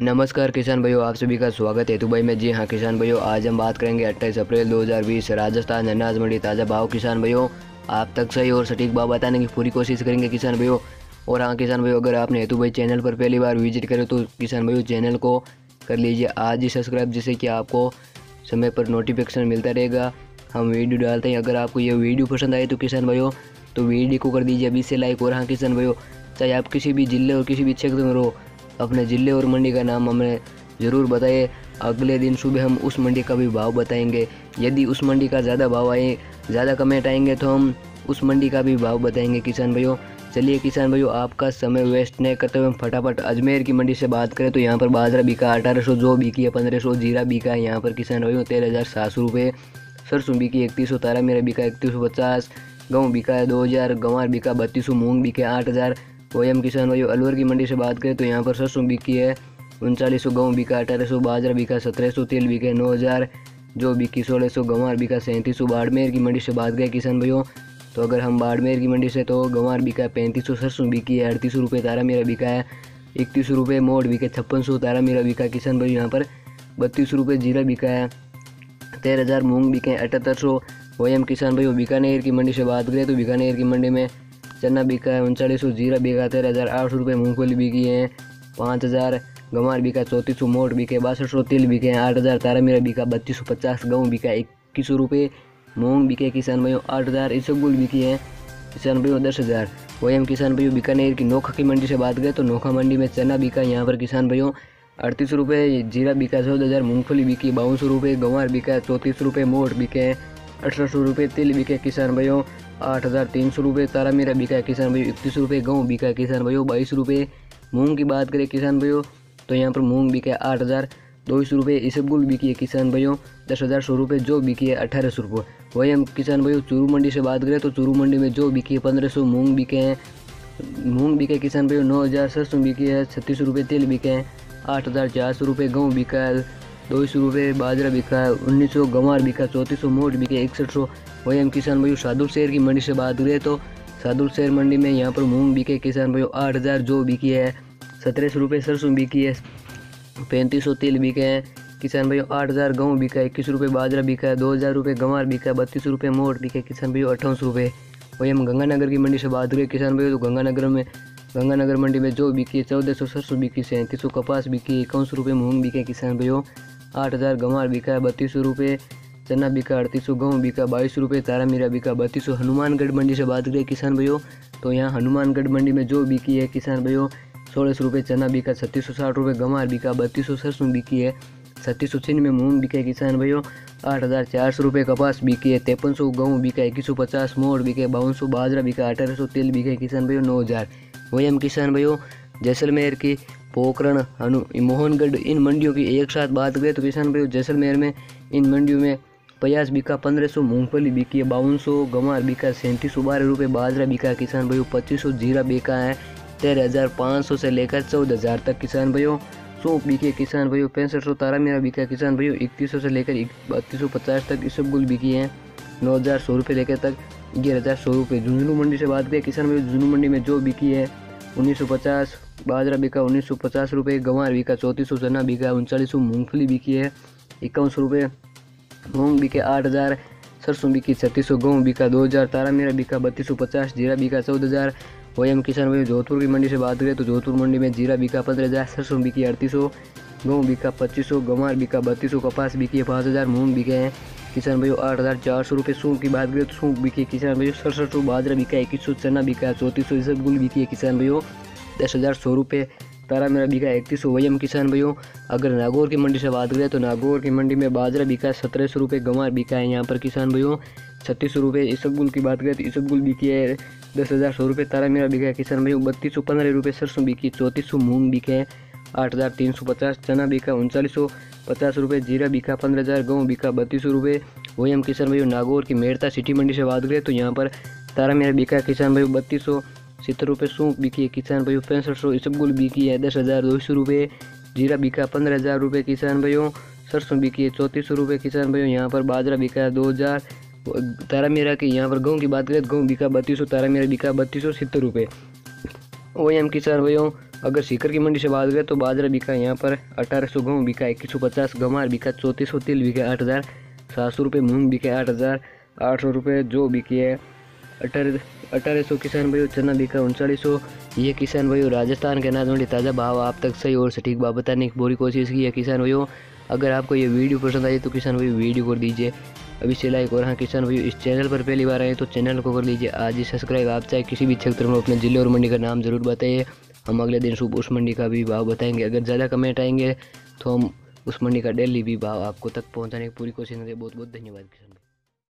नमस्कार किसान भाइयों, आप सभी का स्वागत है। भाई मैं जी हाँ किसान भाइयों, आज हम बात करेंगे 28 अप्रैल 2020 राजस्थान अनाज मंडी, ताज़ा भाव। किसान भाइयों, आप तक सही और सटीक भाव बताने की पूरी कोशिश करेंगे किसान भाइयों। और हाँ किसान भाइयों, अगर आपने हेतु भाई चैनल पर पहली बार विज़िट करें तो किसान भाइयों, चैनल को कर लीजिए। आज ही सब्सक्राइब, जिससे कि आपको समय पर नोटिफिकेशन मिलता रहेगा। हम वीडियो डालते हैं। अगर आपको ये वीडियो पसंद आए तो किसान भाइयों तो वीडियो को कर दीजिए। अभी से लाइक। और हाँ किसान भाइयों, चाहे आप किसी भी ज़िले और किसी भी क्षेत्र में रहो अपने ज़िले और मंडी का नाम हमें ज़रूर बताइए अगले दिन सुबह हम उस मंडी का भी भाव बताएँगे। यदि उस मंडी का ज़्यादा भाव आए, ज़्यादा कमेंट आएँगे तो हम उस मंडी का भी भाव बताएँगे किसान भाइयों। चलिए किसान भाइयों, आपका समय वेस्ट नहीं करते हुए हम फटाफट अजमेर की मंडी से बात करें। तो यहाँ पर बाजरा बिका, अठारह सौ जो बिकी है, पंद्रह सौ जीरा बिका है। यहाँ पर किसान भाइयों, तेरह हज़ार सात सौ रुपये सरसों बिकी इकतीस सौ तारा मेरा बिका इकतीस सौ पचास, गेहूँ बिका है दो हज़ार, गंवार बिका बत्तीस सौ, मूँग बिके आठ हज़ार। ओएम किसान भाई अलवर की मंडी से बात करें तो यहाँ पर सरसों बिकी है। उनचालीस सौ गेहूँ बिका, अठारह सौ बाजरा बिका, सत्रह सौ तेल बिके, नौ हज़ार जो बिकी, सोलह सौ गंवार बिका, सैंतीस सौ बाड़मेर की मंडी से बात करें किसान भाइयों। तो अगर हम बाड़मेर की मंडी से तो गंवार बिका, पैंतीस सौ सरसों बिकी है, अड़तीस सौ रुपये तारा मेरा बिका है, इकतीस सौ रुपये मोड़ बिके, छप्पन सौ तारा मेरा बिका, किसान भाई यहाँ पर बत्तीस सौ रुपये जीरा बिका है, तेरह हज़ार मूँग बिके, अठहत्तर सौ। वही हम किसान भाई बीकानेर की मंडी से बात करें तो बीकानेर की मंडी में चना बिका है, उनचालीस सौ जीरा बिका, तेरह हज़ार आठ सौ रुपये मूँगफली बिकी है, पाँच हज़ार गंवार बिका, चौंतीस सौ मोट बिके, बासठ सौ तिल बिके हैं आठ हज़ार तारा मेरा बिका, बत्तीस सौ पचास गेहूँ बिका, इक्कीस सौ रुपये मूँग बिके, किसान भाइयों, आठ हज़ार इसबगुल बिकी है। किसान भाइयों, दस हज़ार। वही हम किसान भाइयों बीकानेर की नोखा की मंडी से बात करें तो नोखा मंडी में चना बिका, यहाँ पर किसान भाइयों, अड़तीस रुपये जीरा बिका, चौदह हज़ार मूँगफली बिकी, बावन सौ रुपये गंवार बिका, चौंतीस रुपये मोट बिके हैं अठारह सौ रुपये तिल बिके, किसान भाइयों आठ हज़ार तीन सौ रुपये, तारा मेरा बिका है किसान भाइयों, इकतीस रुपये गेहूँ बिका है किसान भाइयों, बाईस रुपये। मूंग की बात करें किसान भाइयों तो यहाँ पर मूंग बिका है आठ हज़ार दो सौ रुपये इसबगुल बिकी है किसान भाइयों, दस हज़ार सौ रुपये, जो बिकी है अठारह सौ रुपये। वही हम किसान भाइयों, चूरू मंडी से बात करें तो चूरू मंडी में जो बिकी है पंद्रह सौ, मूँग बिके हैं। मूँग बिके किसान भाइयों, नौ हज़ार सरसों बिकी है, छत्तीस रुपये, तेल बिके हैं, आठ हज़ार चार सौ रुपये गेहूँ बिका है दो सौ रुपये बाजरा बिका है उन्नीस सौ गंवार बिका चौंतीस सौ मोट बिके इकसठ सौ वही हम किसान भाइयों सादुल शहर की मंडी से बात करें तो सादुल शहर मंडी में यहाँ पर मूंग बिके किसान भाइयों आठ हज़ार जो बिकी है सत्रह सौ रुपये सरसों बिकी है पैंतीस सौ तिल बिके हैं किसान भाइयों आठ हज़ार गेहूँ बिका है इक्कीस रुपये बाजरा बिका है दो हज़ार रुपये गंवार बिका है बत्तीस रुपये मोट बिके किसान भाइयों अट्ठावन सौ रुपये वही हम गंगानगर की मंडी से बात करें किसान भाइयों तो गंगानगर में गंगानगर मंडी में जो बिकी है चौदह सौ सरसों बिकी सैंतीस सौ कपास बिकी इक्यावन सौ रुपये मूँग बिके किसान भाइयों आठ हज़ार गंवार बिका बत्तीस सौ रुपये चना बिका अड़तीस सौ गेहूँ बिका बाईस रुपये तारा मीरा बिका बत्तीस सौ हनुमानगढ़ मंडी से बात करें किसान भाइयों तो यहाँ हनुमानगढ़ मंडी में जो बिकी है किसान भाइयों, सोलह सौ रुपये चना बिका छत्तीस सौ, साठ रुपये, गंवार बिका बत्तीस सौ, सरसों बिकी है, छत्तीस सौ छिन में मूंग बिका किसान भाइयों, आठ हज़ार चार सौ रुपये कपास बिकी है तिरपन सौ गेहूँ बिका इक्कीस सौ पचास मोड़ बिके बावन सौ, बाजरा बिका अठारह सौ, तेल बिका किसान भाइयों, नौ हज़ार। वही हम किसान भाइयों, जैसलमेर की पोखरण हनु मोहनगढ़, इन मंडियों की एक साथ बात करें तो किसान भाई जैसलमेर में, इन मंडियों में पचास बिका पंद्रह सौ मूँगफली बिकी है, बावन सौ गंवार बिका सैंतीस सौ बारह रुपये बाजरा बिका है, किसान भाइयों, पच्चीस सौ जीरा बिका है, तेरह हज़ार पाँच सौ से लेकर चौदह हज़ार तक किसान भाइयों सौंप बिकी किसान भाइयों, पैंसठ सौ तारा मेरा बिका किसान भाइयों इकतीस सौ से लेकर बत्तीस सौ पचास तक इसबगुल बिकी है, नौ हज़ार सौ रुपये लेकर तक, ग्यारह हज़ार सौ रुपये। झुंझुनू मंडी से बात करें, किसान भाई झुंझुनू मंडी में जो बिकी है, उन्नीस सौ पचास बाजरा बिका उन्नीस सौ पचास रुपये गंवार बिका चौंतीस सौ चना बिका उनचालीस सौ मूँगफली बिकी है इक्यावन सौ रुपये मूँग बिके आठ हज़ार सरसों बिकी छत्तीस सौ गेहूँ बिका दो हज़ार तारा मेरा बिका बत्तीस सौ पचास जीरा बिका चौदह हज़ार वही हम किसान भाई जोधपुर की मंडी से बात करें तो जोधपुर मंडी में जीरा बिका पंद्रह हज़ार सरसों बिकी अड़तीस सौ गेहूँ बिका पच्चीस सौ गंवार बिका बत्तीस सौ कपास बिकी है पाँच हज़ार मूँग बिके हैं किसान भाइयों आठ हज़ार चार सौ रुपये सूख की बात करें तो सूख बिकी किसान भाई सड़सठ सौ बाजरा बिका इक्कीस सौ चना बिका चौंतीस सौ इसबगुल बिकी है किसान भाइयों दस हज़ार सौ रुपये। तारा मेरा बिका इकतीस सौ। वही हम किसान भाइयों, अगर नागौर की मंडी से बात करें तो नागौर की मंडी में बाजरा बिका है, सत्रह सौ रुपये गंवार बिका है यहाँ पर किसान भाइयों। छत्तीस सौ रुपये इसबगुल की बात करें तो इसबगुल बिकी है दस हज़ार सौ रुपये। तारा मेरा बिका है किसान भाइयों, बत्तीस सौ पंद्रह रुपये सरसों बिकी, चौंतीस सौ मूँग बिके हैं, आठ हज़ार तीन सौ पचास, चना बिका उनचालीस सौ, पचास रुपये, जीरा बिका पंद्रह हज़ार, गेहूँ बिका बत्तीस सौ रुपये। वही हम किसान भाइयों, नागौर की मेड़ता सिटी मंडी से बात करें तो यहाँ पर तारा मेरा बिका किसान भाई बत्तीस सौ। है किसान भाइयों पैंसठ सौ इसबगुल बिकी है दस हज़ार दो सौ रुपये जीरा बिका पंद्रह हज़ार रुपये किसान भाइयों सरसों बिकी है चौंतीस सौ रुपये किसान भाइयों यहाँ पर बाजरा बिका है दो हज़ार तारा मेरा की यहाँ पर गेहूँ की बात करें तो गेहूँ बिका बत्तीस सौ तारा मेरा बिका बत्तीस सौ सत्तर रुपये वही हम किसान भाइयों अगर सीकर की मंडी से बात करें तो बाजरा बिका यहाँ पर अठारह सौ गेहूँ बिका इक्कीस सौ पचास गमार बिका चौंतीस सौ तिल बिका आठ हज़ार सात सौ रुपये मूँग बिके आठ हज़ार आठ सौ रुपये जो बिकी है अठारह अठारह किसान भाइयों, चना बिका उनचालीस सौ। ये किसान भाइयों, राजस्थान के अनाज मंडी ताज़ा भाव आप तक सही और सटीक भाव बताने की पूरी कोशिश की है किसान भाइयों। अगर आपको ये वीडियो पसंद आई तो किसान भाई वीडियो कर दीजिए। अभी से लाइक और हाँ किसान भाई इस चैनल पर पहली बार आए तो चैनल को कर लीजिए आज ही सब्सक्राइब। आप चाहे किसी भी क्षेत्र में अपने ज़िले और मंडी का नाम ज़रूर बताइए। हम अगले दिन सुबह उस मंडी का भी भाव बताएँगे। अगर ज़्यादा कमेंट आएँगे तो हम उस मंडी का डेली भी भाव आपको तक पहुँचाने की पूरी कोशिश करेंगे। बहुत बहुत धन्यवाद किसान